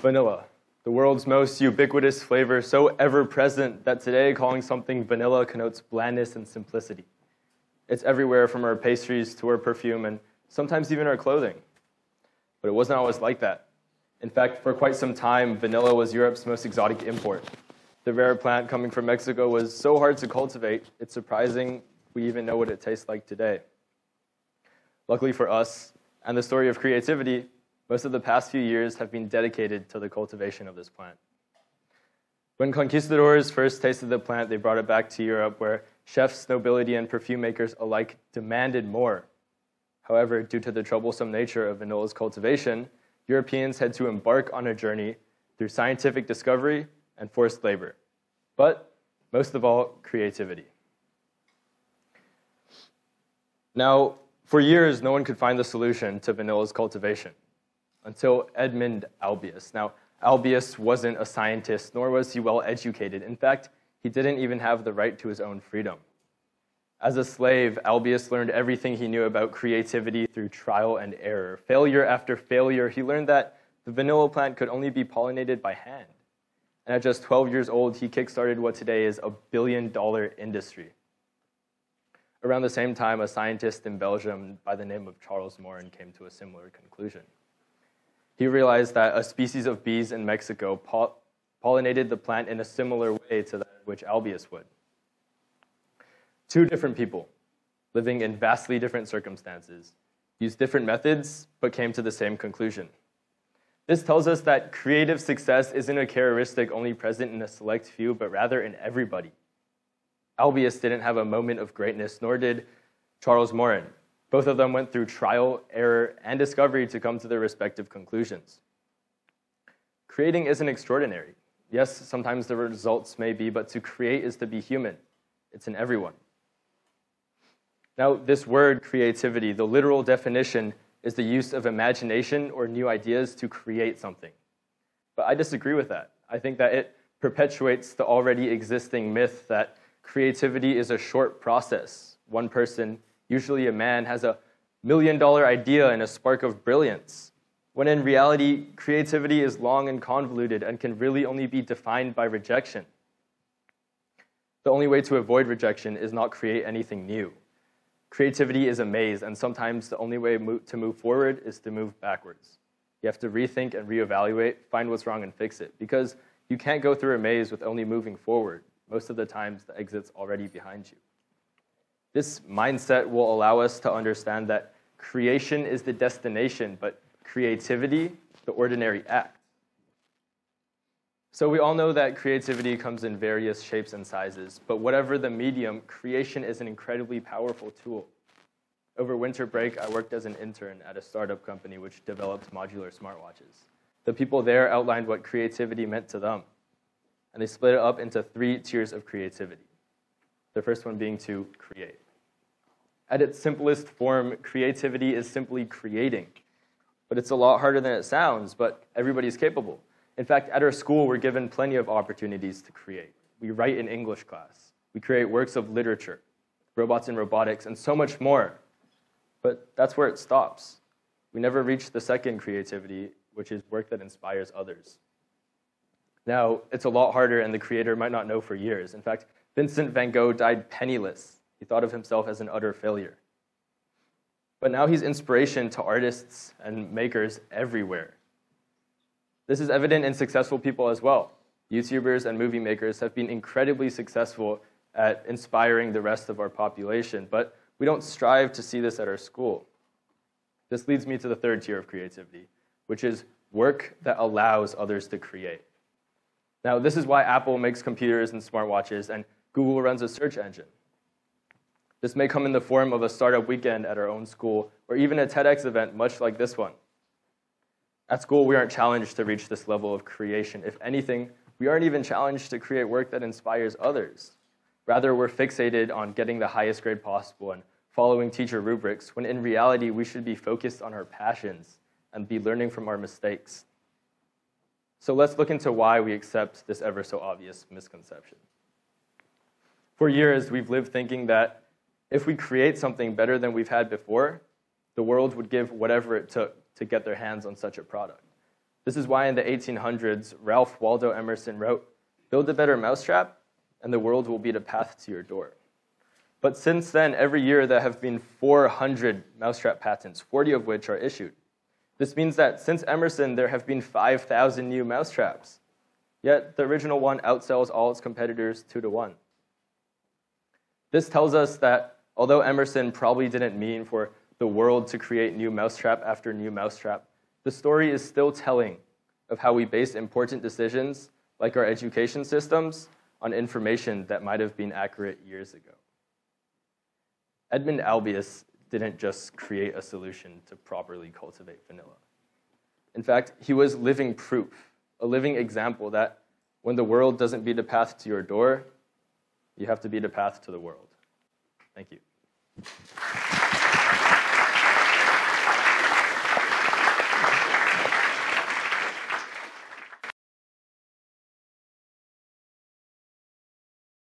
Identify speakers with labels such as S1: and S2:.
S1: Vanilla, the world's most ubiquitous flavor, so ever present that today calling something vanilla connotes blandness and simplicity. It's everywhere from our pastries to our perfume and sometimes even our clothing. But it wasn't always like that. In fact, for quite some time, vanilla was Europe's most exotic import. The rare plant coming from Mexico was so hard to cultivate, it's surprising we even know what it tastes like today. Luckily for us, and the story of creativity, most of the past few years have been dedicated to the cultivation of this plant. When conquistadors first tasted the plant, they brought it back to Europe, where chefs, nobility, and perfume makers alike demanded more. However, due to the troublesome nature of vanilla's cultivation, Europeans had to embark on a journey through scientific discovery and forced labor. But most of all, creativity. Now, for years, no one could find the solution to vanilla's cultivation until Edmond Albius. Now, Albius wasn't a scientist, nor was he well educated. In fact, he didn't even have the right to his own freedom. As a slave, Albius learned everything he knew about creativity through trial and error. Failure after failure, he learned that the vanilla plant could only be pollinated by hand. And at just 12 years old, he kickstarted what today is a billion dollar industry. Around the same time, a scientist in Belgium by the name of Charles Morren came to a similar conclusion he realized that a species of bees in Mexico pollinated the plant in a similar way to that which Albius would. Two different people, living in vastly different circumstances, used different methods but came to the same conclusion. This tells us that creative success isn't a characteristic only present in a select few, but rather in everybody. Albius didn't have a moment of greatness, nor did Charles Morren. Both of them went through trial, error, and discovery to come to their respective conclusions. Creating isn't extraordinary. Yes, sometimes the results may be, but to create is to be human. It's in everyone. Now, this word creativity, the literal definition is the use of imagination or new ideas to create something. But I disagree with that. I think that it perpetuates the already existing myth that creativity is a short process. One person Usually, a man has a million dollar idea and a spark of brilliance, when in reality, creativity is long and convoluted and can really only be defined by rejection. The only way to avoid rejection is not create anything new. Creativity is a maze, and sometimes the only way to move forward is to move backwards. You have to rethink and reevaluate, find what's wrong, and fix it. Because you can't go through a maze with only moving forward. Most of the times, the exit's already behind you. This mindset will allow us to understand that creation is the destination, but creativity, the ordinary act. So we all know that creativity comes in various shapes and sizes, but whatever the medium, creation is an incredibly powerful tool. Over winter break, I worked as an intern at a startup company which developed modular smartwatches. The people there outlined what creativity meant to them, and they split it up into three tiers of creativity. The first one being to create. At its simplest form, creativity is simply creating. But it's a lot harder than it sounds, but everybody's capable. In fact, at our school, we're given plenty of opportunities to create. We write in English class. We create works of literature, robots and robotics, and so much more. But that's where it stops. We never reach the second creativity, which is work that inspires others. Now, it's a lot harder, and the creator might not know for years. In fact, Vincent van Gogh died penniless he thought of himself as an utter failure. But now he's inspiration to artists and makers everywhere. This is evident in successful people as well. YouTubers and movie makers have been incredibly successful at inspiring the rest of our population, but we don't strive to see this at our school. This leads me to the third tier of creativity, which is work that allows others to create. Now, this is why Apple makes computers and smartwatches, and Google runs a search engine. This may come in the form of a startup weekend at our own school, or even a TEDx event much like this one. At school, we aren't challenged to reach this level of creation. If anything, we aren't even challenged to create work that inspires others. Rather, we're fixated on getting the highest grade possible and following teacher rubrics, when in reality, we should be focused on our passions and be learning from our mistakes. So let's look into why we accept this ever so obvious misconception. For years, we've lived thinking that if we create something better than we've had before, the world would give whatever it took to get their hands on such a product. This is why in the 1800s, Ralph Waldo Emerson wrote, Build a better mousetrap, and the world will be the path to your door. But since then, every year there have been 400 mousetrap patents, 40 of which are issued. This means that since Emerson, there have been 5,000 new mousetraps. Yet the original one outsells all its competitors two to one. This tells us that although Emerson probably didn't mean for the world to create new mousetrap after new mousetrap, the story is still telling of how we base important decisions, like our education systems, on information that might have been accurate years ago. Edmond Albius didn't just create a solution to properly cultivate vanilla. In fact, he was living proof, a living example that when the world doesn't beat a path to your door, you have to be the path to the world. Thank you.